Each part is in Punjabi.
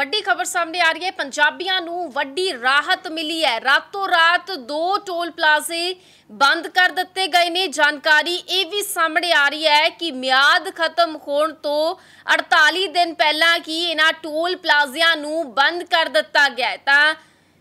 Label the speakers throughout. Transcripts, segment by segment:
Speaker 1: ਵੱਡੀ ਖਬਰ ਸਾਹਮਣੇ ਆ ਰਹੀ ਹੈ। ਪੰਜਾਬੀਆਂ ਨੂੰ ਵੱਡੀ ਰਾਹਤ ਮਿਲੀ ਹੈ। ਰਾਤੋਂ ਰਾਤ ਦੋ ਟੋਲ ਪਲਾਜ਼ੇ ਬੰਦ ਕਰ ਦਿੱਤੇ ਗਏ ਨੇ। ਜਾਣਕਾਰੀ ਇਹ ਵੀ ਸਾਹਮਣੇ ਆ ਰਹੀ ਹੈ ਕਿ ਮਿਆਦ ਖਤਮ ਹੋਣ ਤੋਂ 48 ਦਿਨ ਪਹਿਲਾਂ ਹੀ ਇਹਨਾਂ ਟੋਲ ਪਲਾਜ਼ਿਆਂ ਨੂੰ ਬੰਦ ਕਰ ਦਿੱਤਾ ਗਿਆ ਹੈ। ਤਾਂ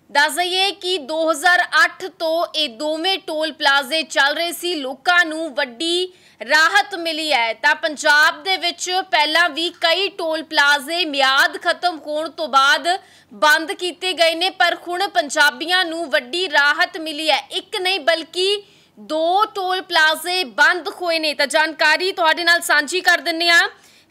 Speaker 1: ਦੱਸ ਦਈਏ ਕਿ 2008 ਤੋਂ ਇਹ ਦੋਵੇਂ ਟੋਲ ਪਲਾਜ਼ੇ ਚੱਲ ਰਹੇ ਸੀ। ਲੋਕਾਂ ਨੂੰ ਵੱਡੀ ਰਾਹਤ ਮਿਲੀ ਹੈ। ਤਾਂ ਪੰਜਾਬ ਦੇ ਵਿੱਚ ਪਹਿਲਾਂ ਵੀ ਕਈ ਟੋਲ ਪਲਾਜ਼ੇ ਮਿਆਦ ਖਤਮ ਹੋਣ ਤੋਂ ਬਾਅਦ ਬੰਦ ਕੀਤੇ ਗਏ ਨੇ, ਪਰ ਹੁਣ ਪੰਜਾਬੀਆਂ ਨੂੰ ਵੱਡੀ ਰਾਹਤ ਮਿਲੀ ਹੈ। ਇੱਕ ਨਹੀਂ ਬਲਕਿ ਦੋ ਟੋਲ ਪਲਾਜ਼ੇ ਬੰਦ ਹੋਏ ਨੇ। ਤਾਂ ਜਾਣਕਾਰੀ ਤੁਹਾਡੇ ਨਾਲ ਸਾਂਝੀ ਕਰ ਦਿੰਨੇ ਆ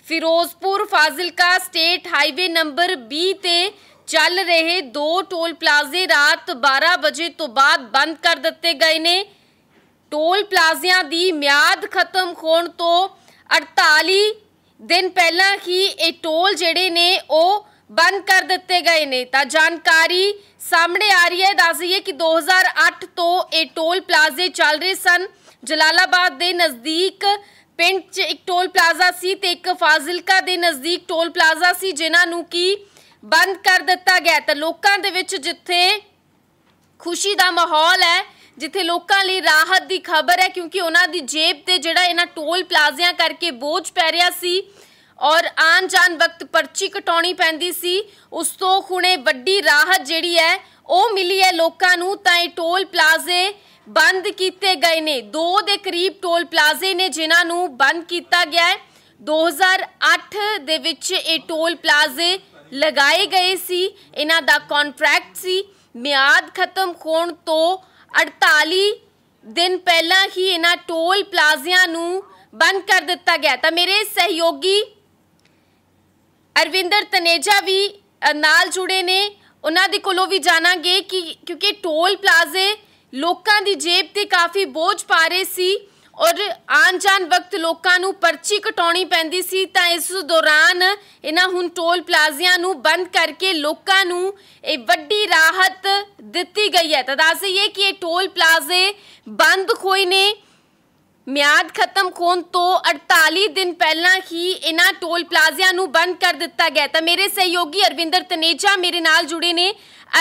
Speaker 1: Ferozepur Fazilka state highway number 20 ਤੇ ਚੱਲ ਰਹੇ ਦੋ ਟੋਲ ਪਲਾਜ਼ੇ ਰਾਤ 12 ਵਜੇ ਤੋਂ ਬਾਅਦ ਬੰਦ ਕਰ ਦਿੱਤੇ ਗਏ ਨੇ। ਟੋਲ ਪਲਾਜ਼ਿਆਂ ਦੀ ਮਿਆਦ ਖਤਮ ਹੋਣ ਤੋਂ 48 ਦਿਨ ਪਹਿਲਾਂ ਹੀ ਇਹ ਟੋਲ ਜਿਹੜੇ ਨੇ ਉਹ ਬੰਦ ਕਰ ਦਿੱਤੇ ਗਏ ਨੇ। ਤਾਂ ਜਾਣਕਾਰੀ ਸਾਹਮਣੇ ਆ ਰਹੀ ਹੈ। ਦੱਸ ਦਈਏ ਕਿ 2008 ਤੋਂ ਇਹ ਟੋਲ ਪਲਾਜ਼ੇ ਚੱਲ ਰਹੇ ਸਨ। ਜਲਾਲਾਬਾਦ ਦੇ ਨਜ਼ਦੀਕ ਪਿੰਡ 'ਚ ਇੱਕ ਟੋਲ ਪਲਾਜ਼ਾ ਸੀ ਤੇ ਇੱਕ ਫਾਜ਼ਿਲਕਾ ਦੇ ਨਜ਼ਦੀਕ ਟੋਲ ਪਲਾਜ਼ਾ ਸੀ, ਜਿਨ੍ਹਾਂ ਨੂੰ ਕੀ ਬੰਦ ਕਰ ਦਿੱਤਾ ਗਿਆ ਤਾਂ ਲੋਕਾਂ ਦੇ ਵਿੱਚ ਜਿੱਥੇ ਖੁਸ਼ੀ ਦਾ ਮਾਹੌਲ ਹੈ, ਜਿੱਥੇ ਲੋਕਾਂ ਲਈ ਰਾਹਤ ਦੀ ਖਬਰ ਹੈ, ਕਿਉਂਕਿ ਉਹਨਾਂ ਦੀ ਜੇਬ ਤੇ ਜਿਹੜਾ ਇਹਨਾਂ ਟੋਲ ਪਲਾਜ਼ਿਆਂ ਕਰਕੇ ਬੋਝ ਪੈ ਰਿਹਾ ਸੀ ਔਰ ਆਨ ਜਾਣ ਵਕਤ ਪਰਚੀ ਕਟਾਉਣੀ ਪੈਂਦੀ ਸੀ, ਉਸ ਤੋਂ ਹੁਣੇ ਵੱਡੀ ਰਾਹਤ ਜਿਹੜੀ ਹੈ, ਉਹ ਮਿਲੀ ਹੈ ਲੋਕਾਂ ਨੂੰ। ਤਾਂ ਇਹ ਟੋਲ ਪਲਾਜ਼ੇ ਬੰਦ ਕੀਤੇ ਗਏ ਨੇ। ਦੋ ਦੇ ਕਰੀਬ ਟੋਲ ਪਲਾਜ਼ੇ ਨੇ ਜਿਨ੍ਹਾਂ ਨੂੰ ਬੰਦ ਕੀਤਾ ਗਿਆ ਹੈ। 2008 ਦੇ ਵਿੱਚ ਇਹ ਟੋਲ ਪਲਾਜ਼ੇ ਲਗਾਏ ਗਏ ਸੀ। ਇਹਨਾਂ ਦਾ ਕੰਟਰੈਕਟ ਸੀ। ਮਿਆਦ ਖਤਮ ਹੋਣ ਤੋਂ 48 ਦਿਨ ਪਹਿਲਾਂ ਹੀ ਇਹਨਾਂ ਟੋਲ ਪਲਾਜ਼ਿਆਂ ਨੂੰ ਬੰਦ ਕਰ ਦਿੱਤਾ ਗਿਆ। ਤਾਂ ਮੇਰੇ ਸਹਿਯੋਗੀ ਅਰਵਿੰਦਰ ਤਨੇਜਾ ਵੀ ਨਾਲ ਜੁੜੇ ਨੇ। ਉਹਨਾਂ ਦੇ ਕੋਲੋਂ ਵੀ ਜਾਣਾਂਗੇ ਕਿ ਕਿਉਂਕਿ ਟੋਲ ਪਲਾਜ਼ੇ ਲੋਕਾਂ ਦੀ ਜੇਬ ਤੇ ਕਾਫੀ ਬੋਝ ਪਾ ਰਹੇ ਸੀ। ਔਰ ਆਨ ਜਾਣ ਵਕਤ ਲੋਕਾਂ ਨੂੰ ਪਰਚੀ ਕਟਾਉਣੀ ਪੈਂਦੀ ਸੀ, ਤਾਂ ਇਸ ਦੌਰਾਨ ਇਹਨਾਂ ਹੁਣ ਟੋਲ ਪਲਾਜ਼ਿਆਂ ਨੂੰ ਬੰਦ ਕਰਕੇ ਲੋਕਾਂ ਨੂੰ ਇਹ ਵੱਡੀ ਰਾਹਤ ਦਿੱਤੀ ਗਈ ਹੈ। ਤਾਂ ਦੱਸ ਦਈਏ ਕਿ ਇਹ ਟੋਲ ਪਲਾਜ਼ੇ ਬੰਦ ਹੋਏ ਨੇ। ਮਿਆਦ ਖਤਮ ਹੋਣ ਤੋਂ 48 ਦਿਨ ਪਹਿਲਾਂ ਹੀ ਇਹਨਾਂ ਟੋਲ ਪਲਾਜ਼ਿਆਂ ਨੂੰ ਬੰਦ ਕਰ ਦਿੱਤਾ ਗਿਆ। ਤਾਂ ਮੇਰੇ ਸਹਿਯੋਗੀ ਅਰਵਿੰਦਰ ਤਨੇਜਾ ਮੇਰੇ ਨਾਲ ਜੁੜੇ ਨੇ।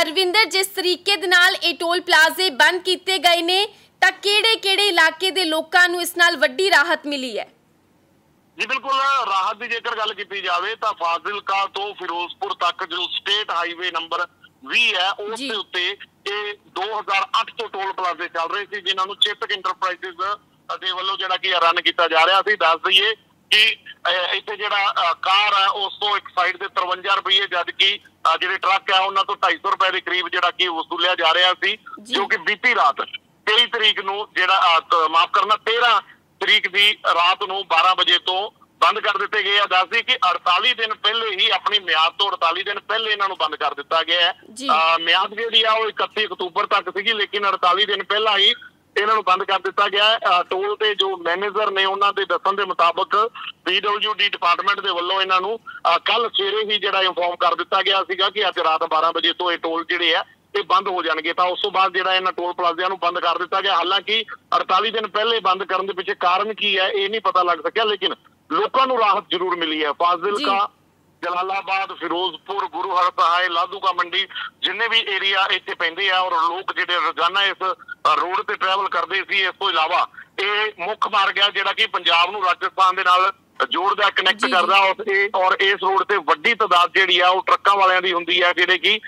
Speaker 1: ਅਰਵਿੰਦਰ, ਜਿਸ ਤਰੀਕੇ ਦੇ ਨਾਲ ਇਹ ਟੋਲ ਪਲਾਜ਼ੇ ਬੰਦ ਕੀਤੇ ਗਏ ਨੇ ਤਾਂ ਕਿਹੜੇ-ਕਿਹੜੇ ਇਲਾਕੇ ਦੇ ਲੋਕਾਂ ਨੂੰ ਇਸ ਨਾਲ ਵੱਡੀ ਰਾਹਤ ਮਿਲੀ ਹੈ
Speaker 2: ਜੀ ਬਿਲਕੁਲ ਰਾਹਤ ਦੀ ਜੇਕਰ ਗੱਲ ਕੀਤੀ ਜਾਵੇ ਤਾਂ ਫਾਜ਼ਿਲਕਾ ਤੋਂ ਫਿਰੋਜ਼ਪੁਰ ਤੱਕ ਜੋ ਸਟੇਟ ਹਾਈਵੇ ਨੰਬਰ 20 ਹੈ ਉਸ। ਦੇ ਉੱਤੇ ਇਹ 2008 ਤੋਂ ਟੋਲ ਪਲਾਜ਼ੇ ਚੱਲ ਰਹੇ ਸੀ ਜਿਨ੍ਹਾਂ ਨੂੰ ਚੇਤਕ ਇੰਟਰਪ੍ਰਾਈਜ਼ਸ ਦੇ ਵੱਲੋਂ ਜਿਹੜਾ ਕਿ ਰਨ ਕੀਤਾ ਜਾ ਰਿਹਾ ਸੀ ਦੱਸ ਦਈਏ ਕਿ ਇੱਥੇ ਜਿਹੜਾ ਕਾਰ ਹੈ ਉਸ ਤੋਂ ਇੱਕ ਸਾਈਡ ਤੇ 53 ਰੁਪਏ ਜਦ ਕਿ ਜਿਹੜੇ ਟਰੱਕ ਆ ਉਹਨਾਂ ਤੋਂ 250 ਰੁਪਏ ਦੇ ਕਰੀਬ ਜਿਹੜਾ ਕਿ ਵਸੂਲਿਆ ਜਾ ਰਿਹਾ ਸੀ।
Speaker 1: ਜੋ
Speaker 2: ਕਿ ਬੀਤੀ ਰਾਤ 23 ਤਰੀਕ ਨੂੰ ਜਿਹੜਾ ਮਾਫ ਕਰਨਾ 13 ਤਰੀਕ ਦੀ ਰਾਤ ਨੂੰ 12 ਵਜੇ ਤੋਂ ਬੰਦ ਕਰ ਦਿੱਤੇ ਗਏ ਆ। ਦੱਸਦੀ ਕਿ 48 ਦਿਨ ਪਹਿਲੇ ਹੀ ਆਪਣੀ ਮਿਆਦ ਤੋਂ 48 ਦਿਨ ਪਹਿਲੇ ਇਹਨਾਂ ਨੂੰ ਬੰਦ ਕਰ ਦਿੱਤਾ ਗਿਆ ਹੈ। ਮਿਆਦ ਜਿਹੜੀ ਆ ਉਹ 31 ਅਕਤੂਬਰ ਤੱਕ ਸੀਗੀ ਲੇਕਿਨ 48 ਦਿਨ ਪਹਿਲਾਂ ਹੀ ਇਹਨਾਂ ਨੂੰ ਬੰਦ ਕਰ ਦਿੱਤਾ ਗਿਆ ਟੋਲ ਤੇ ਜੋ ਮੈਨੇਜਰ ਨੇ ਉਹਨਾਂ ਦੇ ਦੱਸਣ ਦੇ ਮੁਤਾਬਕ ਪੀਡਬਲਯੂਡੀ ਡਿਪਾਰਟਮੈਂਟ ਦੇ ਵੱਲੋਂ ਇਹਨਾਂ ਨੂੰ ਕੱਲ ਸਵੇਰੇ ਹੀ ਜਿਹੜਾ ਇਨਫੋਰਮ ਕਰ ਦਿੱਤਾ ਗਿਆ ਸੀਗਾ ਕਿ ਅੱਜ ਰਾਤ 12 ਵਜੇ ਤੋਂ ਇਹ ਟੋਲ ਜਿਹੜੇ ਆ ਇਹ ਬੰਦ ਹੋ ਜਾਣਗੇ ਤਾਂ ਉਸ ਤੋਂ ਬਾਅਦ ਜਿਹੜਾ ਇਹਨਾਂ ਟੋਲ ਪਲਾਜ਼ਿਆਂ ਨੂੰ ਬੰਦ ਕਰ ਦਿੱਤਾ ਗਿਆ। ਹਾਲਾਂਕਿ 48 ਦਿਨ ਪਹਿਲੇ ਬੰਦ ਕਰਨ ਦੇ ਪਿੱਛੇ ਕਾਰਨ ਕੀ ਹੈ ਇਹ ਨਹੀਂ ਪਤਾ ਲੱਗ ਸਕਿਆ ਲੇਕਿਨ ਲੋਕਾਂ ਨੂੰ ਰਾਹਤ ਜ਼ਰੂਰ ਮਿਲੀ ਹੈ। ਫਾਜ਼ਿਲਕਾ ਜਲਾਲਾਬਾਦ ਫਿਰੋਜ਼ਪੁਰ ਗੁਰੂ ਹਰਸਹਾਏ ਲਾਧੂਕਾ ਮੰਡੀ ਜਿੰਨੇ ਵੀ ਏਰੀਆ ਇੱਥੇ ਪੈਂਦੇ ਆ ਔਰ ਲੋਕ ਜਿਹੜੇ ਰੋਜ਼ਾਨਾ ਇਸ ਰੋਡ ਤੇ ਟਰੈਵਲ ਕਰਦੇ ਸੀ ਇਸ ਤੋਂ ਇਲਾਵਾ ਇਹ ਮੁੱਖ ਮਾਰਗ ਹੈ ਜਿਹੜਾ ਕਿ ਪੰਜਾਬ ਨੂੰ ਰਾਜਸਥਾਨ ਦੇ ਨਾਲ ਜੋੜਦਾ ਕਨੈਕਟ। ਕਰਦਾ ਔਰ ਇਹ ਔਰ ਇਸ ਰੋਡ ਤੇ ਵੱਡੀ ਤਾਦਾਦ ਜਿਹੜੀ ਆ ਉਹ ਟਰੱਕਾਂ ਵਾਲਿਆਂ ਦੀ ਹੁੰਦੀ ਹੈ ਜਿਹੜੇ ਕਿ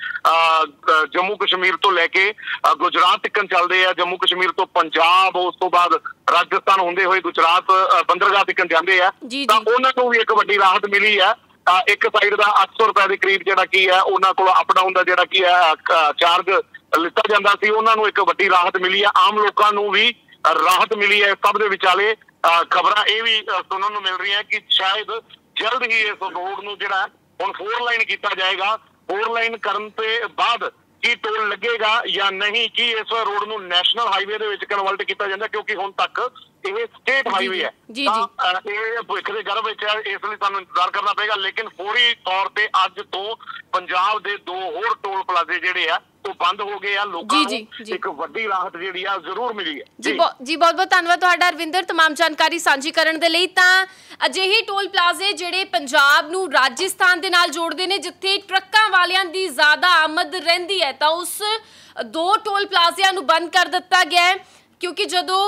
Speaker 2: ਜੰਮੂ ਕਸ਼ਮੀਰ ਤੋਂ ਲੈ ਕੇ ਗੁਜਰਾਤ ਤੱਕ ਚੱਲਦੇ ਆ। ਜੰਮੂ ਕਸ਼ਮੀਰ ਤੋਂ ਪੰਜਾਬ ਉਸ ਤੋਂ ਬਾਅਦ ਰਾਜਸਥਾਨ ਹੁੰਦੇ ਹੋਏ ਗੁਜਰਾਤ ਬੰਦਰਗਾਹ ਤੱਕ ਜਾਂਦੇ ਆ। ਤਾਂ। ਉਹਨਾਂ ਨੂੰ ਵੀ ਇੱਕ ਵੱਡੀ ਰਾਹਤ ਮਿਲੀ ਤਾਂ ਇੱਕ ਸਾਈਡ ਦਾ 800 ਰੁਪਏ ਦੇ ਕਰੀਬ ਜਿਹੜਾ ਕੀ ਹੈ ਉਹਨਾਂ ਕੋਲ ਅਪ ਡਾਊਨ ਦਾ ਜਿਹੜਾ ਕੀ ਹੈ ਚਾਰਜ ਲਿੱਤਾ ਜਾਂਦਾ ਸੀ। ਉਹਨਾਂ ਨੂੰ ਇੱਕ ਵੱਡੀ ਰਾਹਤ ਮਿਲੀ ਹੈ ਆਮ ਲੋਕਾਂ ਨੂੰ ਵੀ ਰਾਹਤ ਮਿਲੀ ਹੈ ਸਭ ਦੇ ਵਿਚਾਲੇ। ਖਬਰਾਂ ਇਹ ਵੀ ਸੁਣਨ ਨੂੰ ਮਿਲ ਰਹੀਆਂ ਕਿ ਸ਼ਾਇਦ ਜਲਦ ਹੀ ਇਸ ਰੋਡ ਨੂੰ ਜਿਹੜਾ ਹੁਣ 4 ਲਾਈਨ ਕੀਤਾ ਜਾਏਗਾ। 4 ਲਾਈਨ ਕਰਨ ਤੇ ਬਾਅਦ ਕੀ ਟੋਲ ਲੱਗੇਗਾ ਜਾਂ ਨਹੀਂ ਕੀ ਇਸ ਰੋਡ ਨੂੰ ਨੈਸ਼ਨਲ ਹਾਈਵੇ ਦੇ ਵਿੱਚ ਕਨਵਰਟ ਕੀਤਾ ਜਾਂਦਾ ਕਿਉਂਕਿ ਹੁਣ ਤੱਕ ਇਹ ਸਟੇਟ ਹਾਈਵੇ ਹੈ।
Speaker 1: ਜੀ,
Speaker 2: ਤਾਂ, ਇਹ ਭਵਿੱਖ ਦੇ ਗਰਭ ਵਿੱਚ ਹੈ ਇਸ ਲਈ ਸਾਨੂੰ ਇੰਤਜ਼ਾਰ ਕਰਨਾ ਪਏਗਾ। ਲੇਕਿਨ ਫੌਰੀ ਤੌਰ ਤੇ ਅੱਜ ਤੋਂ ਪੰਜਾਬ ਦੇ ਦੋ ਹੋਰ ਟੋਲ ਪਲਾਜ਼ੇ ਜਿਹੜੇ ਆ ਉਹ ਬੰਦ ਹੋ ਗਏ ਆ ਲੋਕਾਂ
Speaker 1: ਜੀ, ਜੀ,
Speaker 2: ਨੂੰ
Speaker 1: ਜੀ।
Speaker 2: ਇੱਕ ਵੱਡੀ ਰਾਹਤ ਜਿਹੜੀ ਆ ਜ਼ਰੂਰ ਮਿਲੀ ਹੈ
Speaker 1: ਜੀ ਬਹੁ- ਜੀ ਬਹੁਤ ਬਹੁਤ ਧੰਨਵਾਦ ਤੁਹਾਡਾ ਅਰਵਿੰਦਰ तमाम ਜਾਣਕਾਰੀ ਸਾਂਝੀ ਕਰਨ ਦੇ ਲਈ ਤਾਂ ਅਜਿਹੇ ਟੋਲ ਪਲਾਜ਼ੇ ਜਿਹੜੇ ਪੰਜਾਬ ਨੂੰ ਰਾਜਸਥਾਨ ਦੇ ਨਾਲ ਜੋੜਦੇ ਨੇ ਜਿੱਥੇ ਟਰੱਕਾਂ ਦੀ ਜ਼ਿਆਦਾ ਆਮਦ ਰਹਿੰਦੀ ਹੈ ਤਾਂ ਉਸ ਦੋ ਟੋਲ ਪਲਾਜ਼ਿਆਂ ਨੂੰ ਬੰਦ ਕਰ ਦਿੱਤਾ ਗਿਆ ਹੈ ਕਿਉਂਕਿ ਜਦੋਂ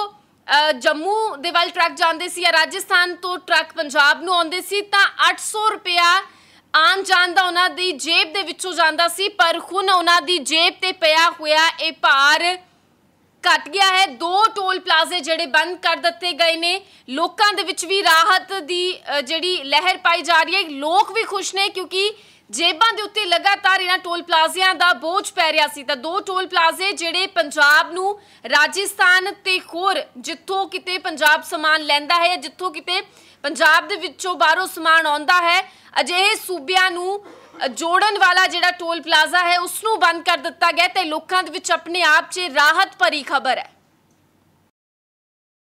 Speaker 1: ਅ, ਜੰਮੂ ਦੇ ਵੱਲ ਟਰੱਕ ਜਾਂਦੇ ਸੀ ਜਾਂ ਰਾਜਸਥਾਨ ਤੋਂ ਟਰੱਕ ਪੰਜਾਬ ਨੂੰ ਆਉਂਦੇ ਸੀ ਤਾਂ 800 ਰੁਪਿਆ ਆਉਣ ਜਾਣ ਉਹਨਾਂ ਦੀ ਜੇਬ ਦੇ ਵਿੱਚੋਂ ਜਾਂਦਾ ਸੀ ਪਰ ਹੁਣ ਉਹਨਾਂ ਦੀ ਜੇਬ ਤੇ ਪਿਆ ਹੋਇਆ ਇਹ ਭਾਰ ਘਟ ਗਿਆ ਹੈ। ਦੋ ਟੋਲ ਪਲਾਜ਼ੇ ਜਿਹੜੇ ਬੰਦ ਕਰ ਦਿੱਤੇ ਗਏ ਨੇ। ਲੋਕਾਂ ਦੇ ਵਿੱਚ ਵੀ ਰਾਹਤ ਦੀ ਅ, ਜਿਹੜੀ ਲਹਿਰ ਪਾਈ ਜਾ ਰਹੀ ਹੈ। ਲੋਕ ਵੀ ਖੁਸ਼ ਨੇ ਕਿਉਂਕਿ ਜੇਬਾਂ ਦੇ ਉੱਤੇ ਲਗਾਤਾਰ ਇਹਨਾਂ ਟੋਲ ਪਲਾਜ਼ਿਆਂ ਦਾ ਬੋਝ ਪੈ ਰਿਹਾ ਸੀ। ਤਾਂ ਦੋ ਟੋਲ ਪਲਾਜ਼ੇ ਜਿਹੜੇ ਪੰਜਾਬ ਨੂੰ ਰਾਜਸਥਾਨ ਤੇ ਹੋਰ ਜਿੱਥੋਂ ਕਿਤੇ ਪੰਜਾਬ ਸਮਾਨ ਲੈਂਦਾ ਹੈ ਜਿੱਥੋਂ ਕਿਤੇ ਪੰਜਾਬ ਦੇ ਵਿੱਚੋਂ ਬਾਹਰੋਂ ਸਮਾਨ ਆਉਂਦਾ ਹੈ, ਅਜਿਹੇ ਸੂਬਿਆਂ ਨੂੰ ਜੋੜਨ ਵਾਲਾ ਜਿਹੜਾ ਟੋਲ ਪਲਾਜ਼ਾ ਹੈ ਉਸ ਨੂੰ ਬੰਦ ਕਰ ਦਿੱਤਾ ਗਿਆ ਤੇ ਲੋਕਾਂ ਦੇ ਵਿੱਚ ਆਪਣੇ ਆਪ 'ਚ ਰਾਹਤ ਭਰੀ ਖਬਰ ਹੈ।